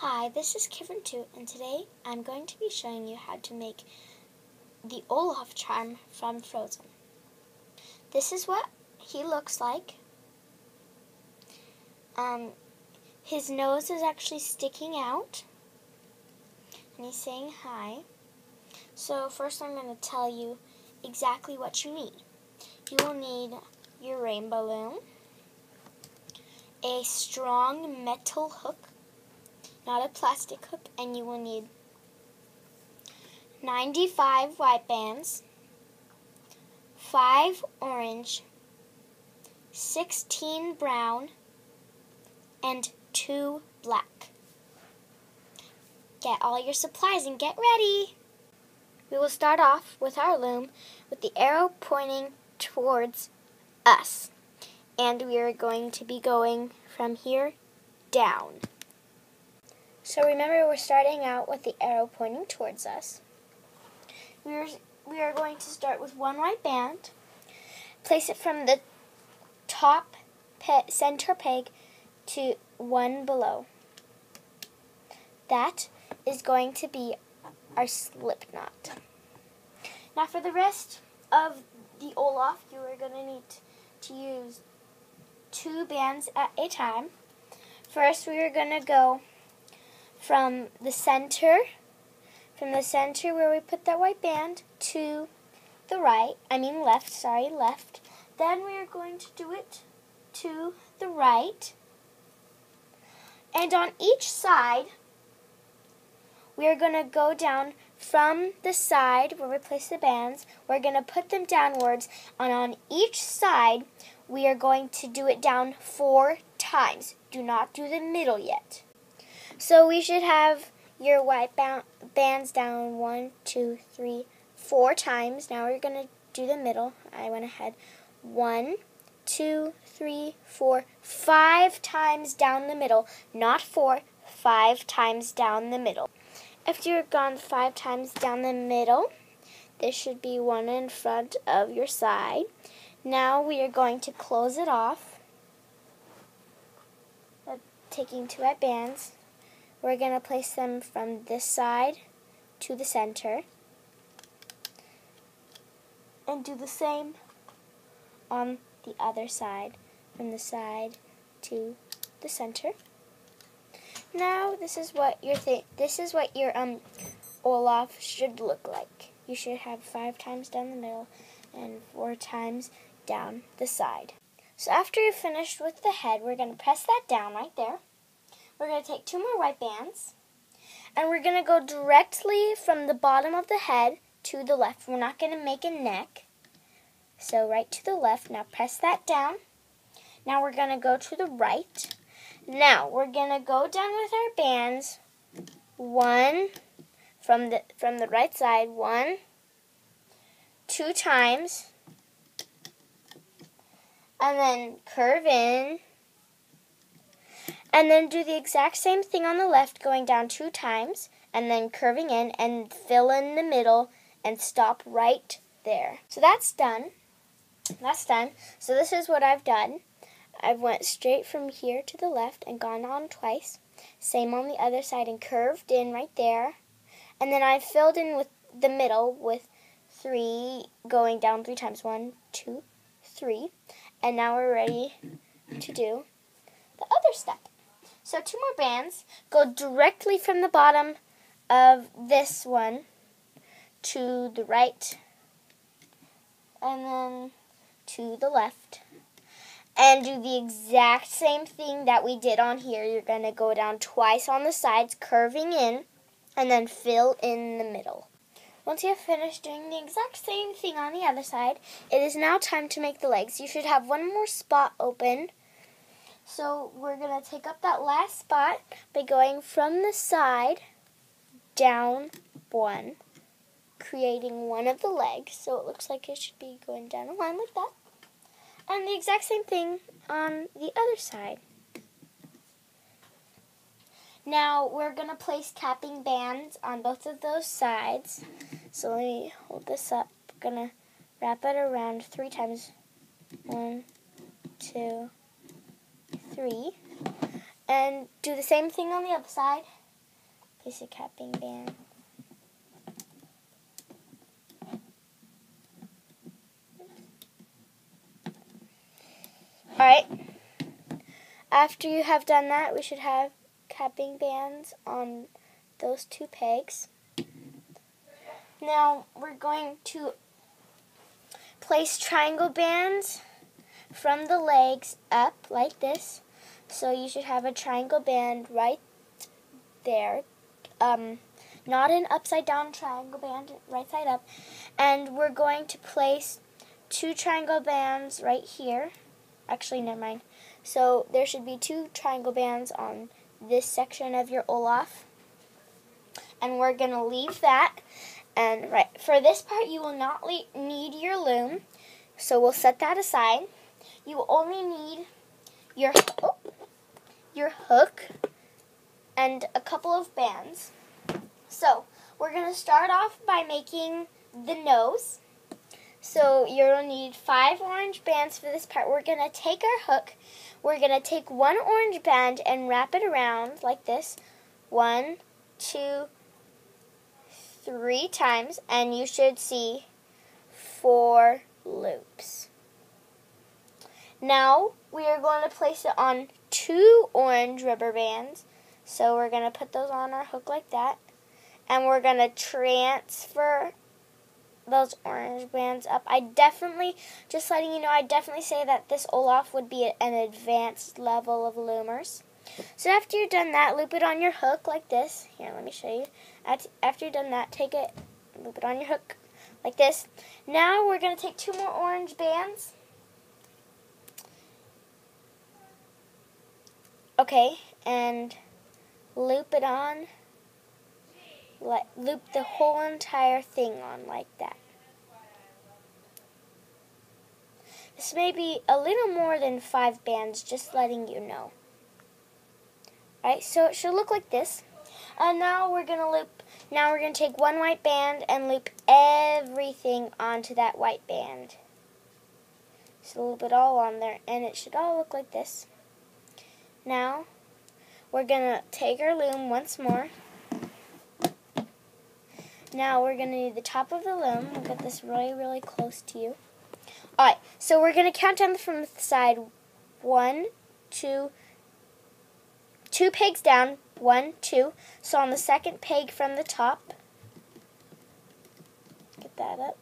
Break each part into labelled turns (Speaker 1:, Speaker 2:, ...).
Speaker 1: Hi, this is Kivrin Toot, and today I'm going to be showing you how to make the Olaf charm from Frozen. This is what he looks like. Um, his nose is actually sticking out, and he's saying hi. So first I'm going to tell you exactly what you need. You will need your Rainbow Loom, a strong metal hook, not a plastic hook, and you will need 95 white bands, 5 orange, 16 brown, and 2 black. Get all your supplies and get ready! We will start off with our loom with the arrow pointing towards us. And we are going to be going from here down. So remember we're starting out with the arrow pointing towards us. We are, we are going to start with one white band, place it from the top pe center peg to one below. That is going to be our slip knot. Now for the rest of the Olaf, you are going to need to use two bands at a time. First, we are going to go from the center, from the center where we put that white band to the right, I mean left, sorry, left. Then we are going to do it to the right. And on each side, we are going to go down from the side where we place the bands. We're going to put them downwards, and on each side, we are going to do it down four times. Do not do the middle yet. So we should have your white bands down one, two, three, four times. Now we're going to do the middle. I went ahead. One, two, three, four, five times down the middle. Not four, five times down the middle. After you've gone five times down the middle, this should be one in front of your side. Now we are going to close it off, uh, taking two white bands we're going to place them from this side to the center and do the same on the other side from the side to the center. Now this is what your th this is what your um Olaf should look like. You should have five times down the middle and four times down the side. So after you're finished with the head, we're going to press that down right there. We're going to take two more white bands, and we're going to go directly from the bottom of the head to the left. We're not going to make a neck. So right to the left. Now press that down. Now we're going to go to the right. Now we're going to go down with our bands. One from the from the right side. One, two times, and then curve in and then do the exact same thing on the left, going down two times, and then curving in and fill in the middle and stop right there. So that's done. That's done. So this is what I've done. I've went straight from here to the left and gone on twice. Same on the other side and curved in right there. And then I filled in with the middle with three going down three times. One, two, three. And now we're ready to do the other step. So two more bands go directly from the bottom of this one to the right and then to the left and do the exact same thing that we did on here. You're going to go down twice on the sides, curving in, and then fill in the middle. Once you have finished doing the exact same thing on the other side, it is now time to make the legs. You should have one more spot open so we're going to take up that last spot by going from the side down one, creating one of the legs. So it looks like it should be going down a line like that. And the exact same thing on the other side. Now we're going to place capping bands on both of those sides. So let me hold this up. I'm going to wrap it around three times. One, two, three. And do the same thing on the other side. place a capping band. Alright, after you have done that, we should have capping bands on those two pegs. Now we're going to place triangle bands from the legs up like this. So you should have a triangle band right there. Um, not an upside down triangle band, right side up. And we're going to place two triangle bands right here. Actually, never mind. So there should be two triangle bands on this section of your Olaf. And we're going to leave that. And right for this part, you will not need your loom. So we'll set that aside. You only need your, oh, your hook and a couple of bands. So we're going to start off by making the nose. So you'll need five orange bands for this part. We're going to take our hook. We're going to take one orange band and wrap it around like this. One, two, three times. And you should see four loops. Now we are going to place it on two orange rubber bands. So we're going to put those on our hook like that. And we're going to transfer those orange bands up. I definitely, just letting you know, I definitely say that this Olaf would be an advanced level of loomers. So after you've done that, loop it on your hook like this. Here, let me show you. After you've done that, take it, loop it on your hook like this. Now we're going to take two more orange bands. Okay, and loop it on loop the whole entire thing on like that. This may be a little more than five bands, just letting you know. Alright, so it should look like this. And now we're going to loop, now we're going to take one white band and loop everything onto that white band. So loop it all on there, and it should all look like this. Now, we're going to take our loom once more. Now we're going to need the top of the loom. We'll get this really, really close to you. Alright, so we're going to count down from the side. One, two, two pegs down. One, two. So on the second peg from the top, get that up.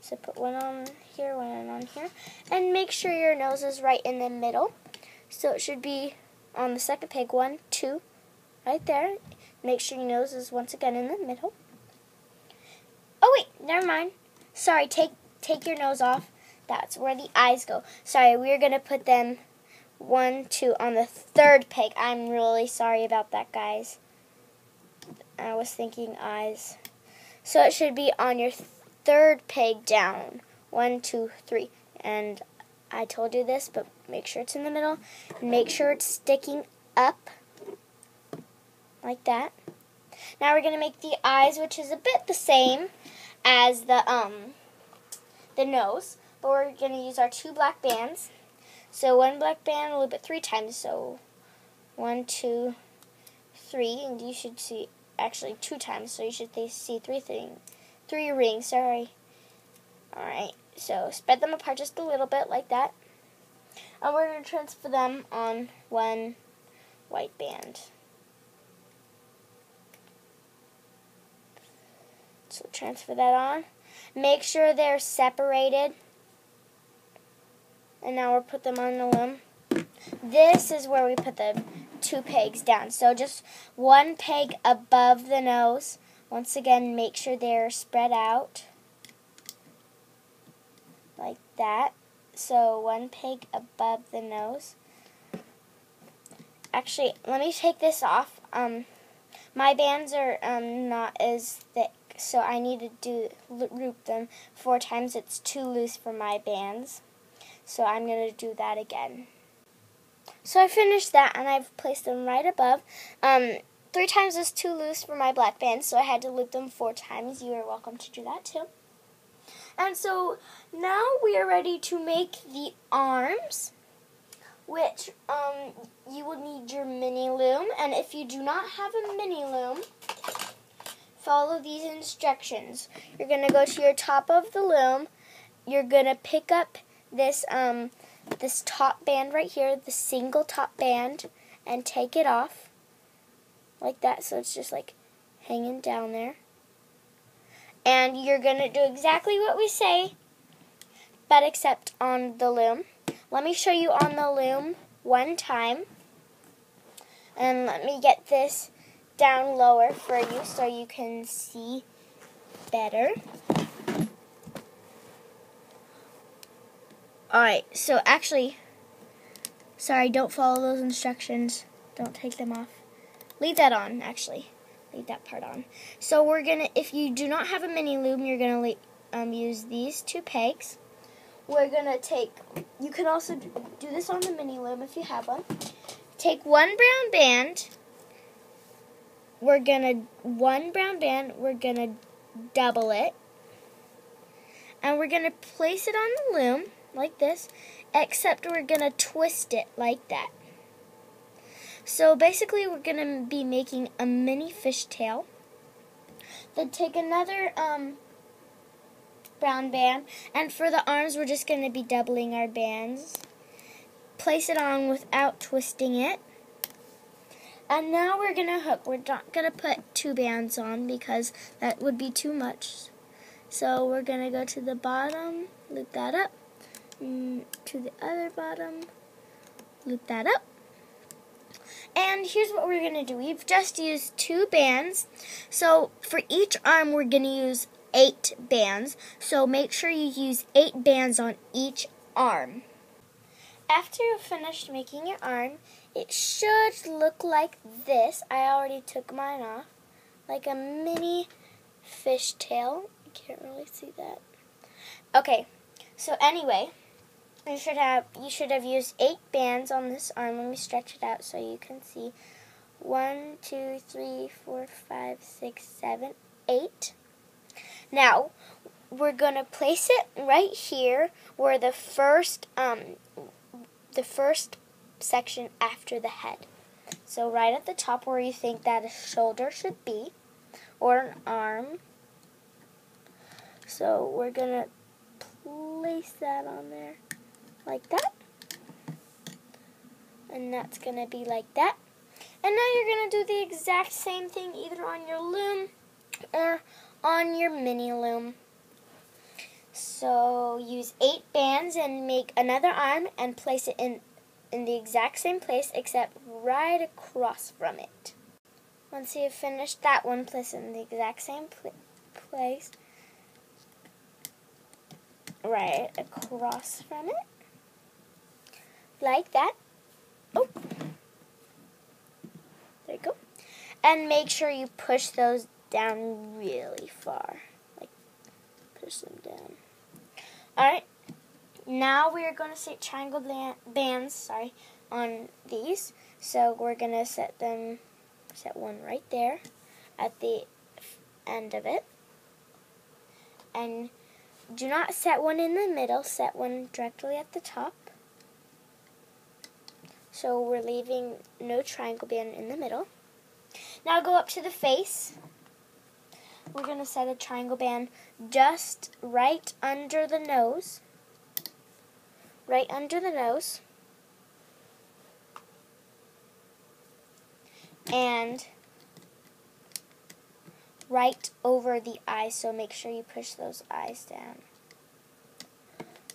Speaker 1: So put one on here, one on here. And make sure your nose is right in the middle. So it should be on the second peg, one, two, right there. Make sure your nose is once again in the middle. Oh wait, never mind. Sorry, take take your nose off. That's where the eyes go. Sorry, we're gonna put them one, two on the third peg. I'm really sorry about that, guys. I was thinking eyes. So it should be on your third peg down. One, two, three. And I told you this, but make sure it's in the middle. Make sure it's sticking up like that. Now we're going to make the eyes, which is a bit the same as the um the nose, but we're going to use our two black bands. So one black band, a little bit three times. So one, two, three, and you should see actually two times. So you should see three thing, three rings. Sorry. All right. So spread them apart just a little bit like that, and we're going to transfer them on one white band. So transfer that on. Make sure they're separated. And now we'll put them on the loom. This is where we put the two pegs down. So just one peg above the nose. Once again, make sure they're spread out. That. So one peg above the nose. Actually, let me take this off. Um, my bands are um, not as thick so I need to do loop them four times. It's too loose for my bands. So I'm going to do that again. So I finished that and I've placed them right above. Um, three times is too loose for my black bands, so I had to loop them four times. You are welcome to do that too. And so now we are ready to make the arms. which um, you will need your mini loom. And if you do not have a mini loom, follow these instructions. You're going to go to your top of the loom. You're going to pick up this um, this top band right here, the single top band, and take it off like that. So it's just like hanging down there. And you're going to do exactly what we say, but except on the loom. Let me show you on the loom one time. And let me get this down lower for you so you can see better. Alright, so actually, sorry, don't follow those instructions. Don't take them off. Leave that on, actually. Leave that part on. So we're to, if you do not have a mini loom, you're to um, use these two pegs. We're to take, you can also do this on the mini loom if you have one. Take one brown band. We're to, one brown band, we're to double it. And we're to place it on the loom like this, except we're to twist it like that. So basically we're going to be making a mini fishtail. Then take another um, brown band, and for the arms we're just going to be doubling our bands. Place it on without twisting it. And now we're going to hook. We're not going to put two bands on because that would be too much. So we're going to go to the bottom, loop that up, mm, to the other bottom, loop that up. And here's what we're going to do. We've just used two bands. So for each arm, we're going to use eight bands. So make sure you use eight bands on each arm. After you've finished making your arm, it should look like this. I already took mine off. Like a mini fishtail. You can't really see that. Okay, so anyway, you should have you should have used eight bands on this arm. Let me stretch it out so you can see. One, two, three, four, five, six, seven, eight. Now we're gonna place it right here where the first um the first section after the head. So right at the top where you think that a shoulder should be or an arm. So we're gonna place that on there like that. And that's going to be like that. And now you're going to do the exact same thing either on your loom or on your mini loom. So use eight bands and make another arm and place it in, in the exact same place except right across from it. Once you've finished that one, place it in the exact same pl place right across from it like that. Oh, there you go. And make sure you push those down really far. Like, push them down. Alright, now we are going to set triangle bands, sorry, on these. So we're going to set them, set one right there at the end of it. And do not set one in the middle, set one directly at the top. So we're leaving no triangle band in the middle. Now go up to the face. We're going to set a triangle band just right under the nose. Right under the nose. And right over the eyes, so make sure you push those eyes down.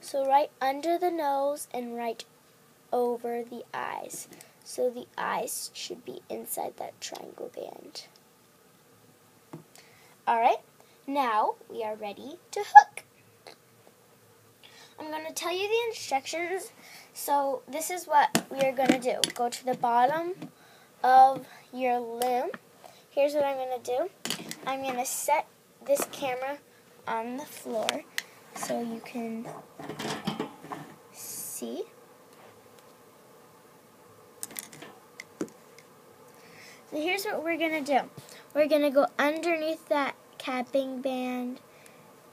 Speaker 1: So right under the nose and right over the eyes. So the eyes should be inside that triangle band. Alright, now we are ready to hook. I'm going to tell you the instructions. So this is what we are going to do. Go to the bottom of your loom. Here's what I'm going to do. I'm going to set this camera on the floor so you can see. So here's what we're going to do. We're going to go underneath that capping band.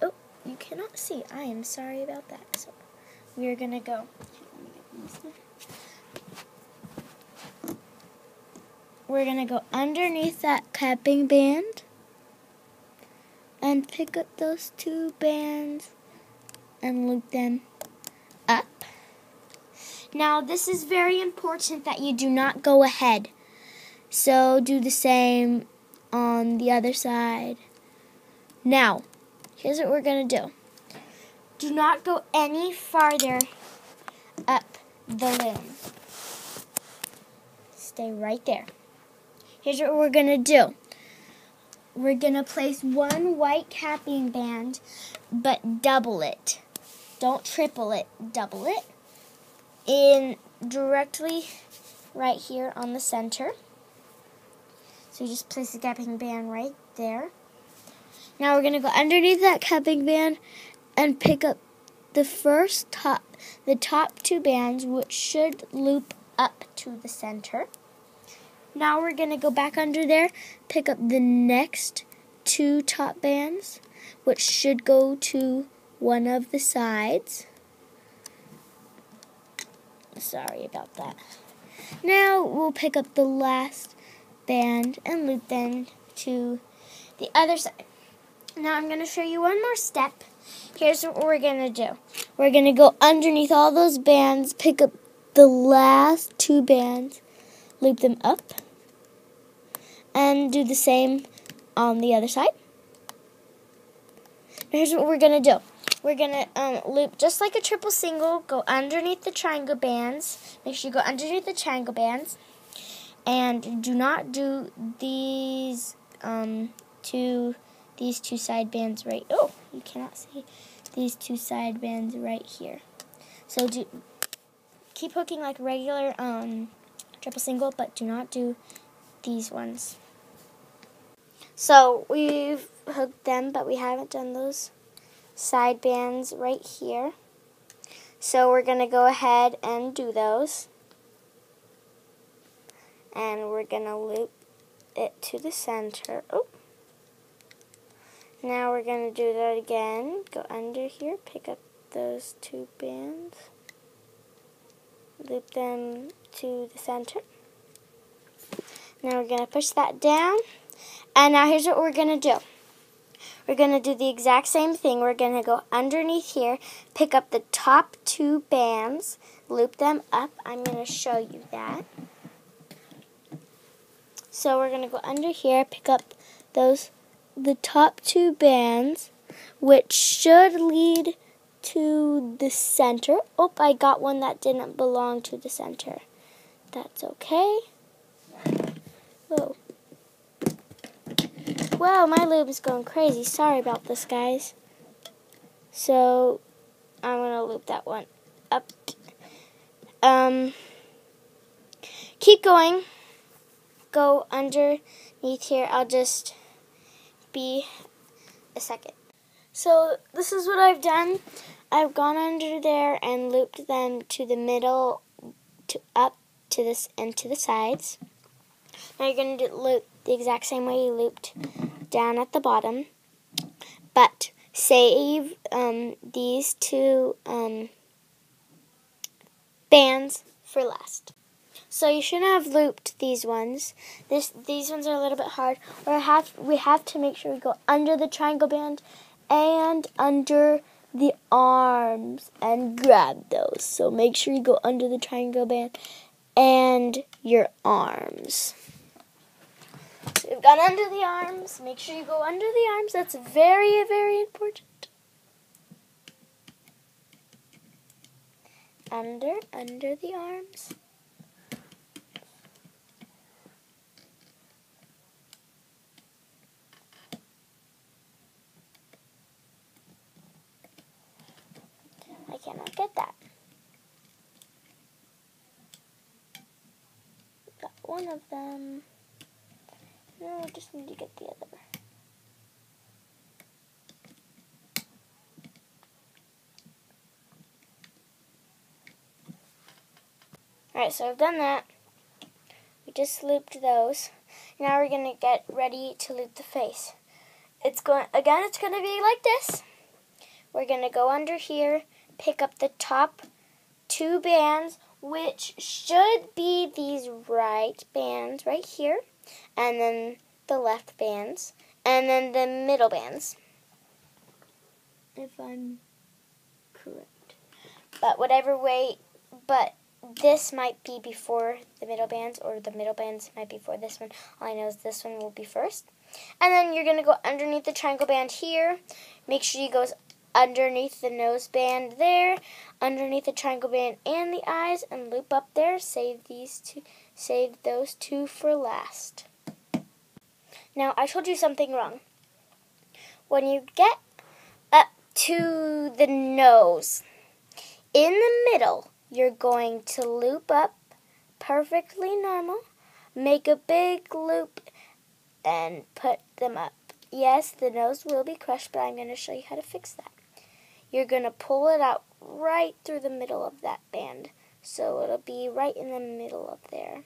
Speaker 1: Oh, you cannot see. I am sorry about that. So we're going to go. We're going to go underneath that capping band and pick up those two bands and loop them up. Now, this is very important that you do not go ahead. So, do the same on the other side. Now, here's what we're going to do. Do not go any farther up the loom. Stay right there. Here's what we're going to do. We're going to place one white capping band, but double it. Don't triple it, double it. In directly right here on the center. So you just place the capping band right there. Now we're going to go underneath that capping band and pick up the first top, the top two bands, which should loop up to the center. Now we're going to go back under there, pick up the next two top bands, which should go to one of the sides. Sorry about that. Now we'll pick up the last band and loop them to the other side. Now I'm going to show you one more step. Here's what we're going to do. We're going to go underneath all those bands, pick up the last two bands, loop them up, and do the same on the other side. Here's what we're going to do. We're going to um, loop just like a triple single, go underneath the triangle bands. Make sure you go underneath the triangle bands. And do not do these um, two these two side bands right. Oh, you cannot see these two side bands right here. So do keep hooking like regular um, triple single, but do not do these ones. So we've hooked them, but we haven't done those side bands right here. So we're going to go ahead and do those. And we're going to loop it to the center. Oh. Now we're going to do that again. Go under here, pick up those two bands. Loop them to the center. Now we're going to push that down. And now here's what we're going to do. We're going to do the exact same thing. We're going to go underneath here, pick up the top two bands, loop them up. I'm going to show you that. So we're going to go under here, pick up those the top two bands, which should lead to the center. Oh, I got one that didn't belong to the center. That's okay. Whoa. Well, my lube is going crazy. Sorry about this, guys. So, I'm going to loop that one up. Um, keep going. Go underneath here. I'll just be a second. So, this is what I've done. I've gone under there and looped them to the middle, to up to this and to the sides. Now you're going to loop the exact same way you looped down at the bottom. But save um, these two um, bands for last. So you shouldn't have looped these ones. This these ones are a little bit hard. We have we have to make sure we go under the triangle band and under the arms and grab those. So make sure you go under the triangle band and your arms. So you've gone under the arms. Make sure you go under the arms. That's very, very important. Under, under the arms. I cannot get that. Got one of them. No, I just need to get the other. Alright, so I've done that. We just looped those. Now we're going to get ready to loop the face. It's going again, it's going to be like this. We're going to go under here, pick up the top two bands, which should be these right bands right here, and then the left bands, and then the middle bands. If I'm correct. But whatever way, but this might be before the middle bands, or the middle bands might be before this one. All I know is this one will be first. And then you're going to go underneath the triangle band here. Make sure you go underneath the nose band there, underneath the triangle band and the eyes, and loop up there. Save these two, save those two for last. Now, I told you something wrong. When you get up to the nose, in the middle, you're going to loop up perfectly normal, make a big loop, and put them up. Yes, the nose will be crushed, but I'm going to show you how to fix that. You're going to pull it out right through the middle of that band. So it'll be right in the middle of there.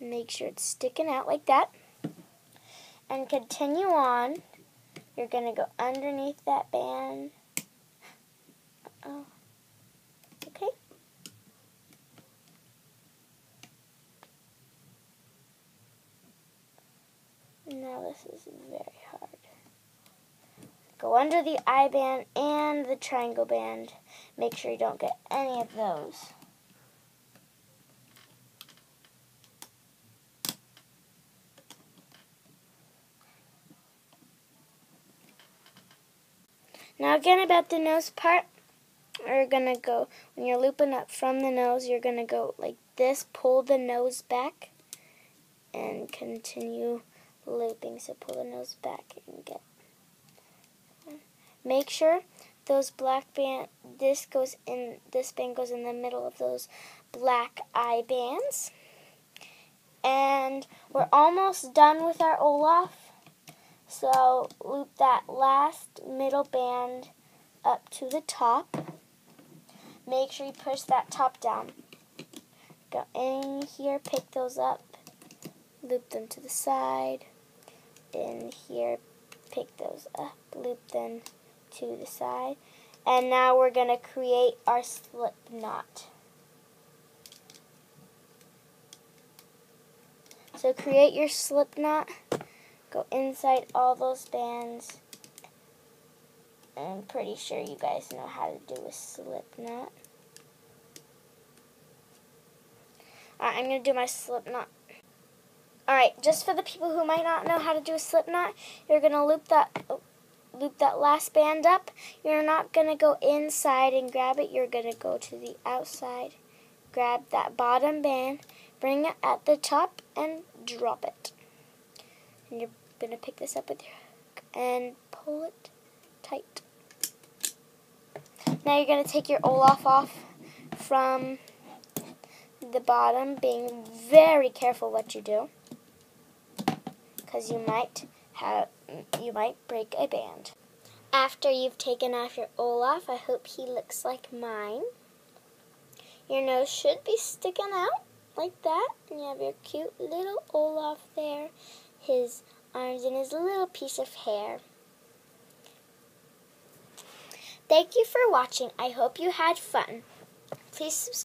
Speaker 1: Make sure it's sticking out like that. And continue on. You're going to go underneath that band. Oh. Okay. Now this is. Go under the eye band and the triangle band. Make sure you don't get any of those. Now again about the nose part, we're going to go, when you're looping up from the nose, you're going to go like this, pull the nose back, and continue looping. So pull the nose back and get Make sure those black band, this goes in, this band goes in the middle of those black eye bands. And we're almost done with our Olaf. So loop that last middle band up to the top. Make sure you push that top down. Go in here, pick those up, loop them to the side. In here, pick those up, loop them to the side. And now we're going to create our slip knot. So create your slip knot. Go inside all those bands. I'm pretty sure you guys know how to do a slip knot. Alright, I'm going to do my slip knot. Alright, just for the people who might not know how to do a slip knot, you're going to loop that... Oh, loop that last band up. You're not going to go inside and grab it. You're going to go to the outside, grab that bottom band, bring it at the top, and drop it. And you're going to pick this up with your hook and pull it tight. Now you're going to take your Olaf off from the bottom, being very careful what you do, because you might have you might break a band. After you've taken off your Olaf, I hope he looks like mine. Your nose should be sticking out like that. And you have your cute little Olaf there, his arms and his little piece of hair. Thank you for watching. I hope you had fun. Please subscribe.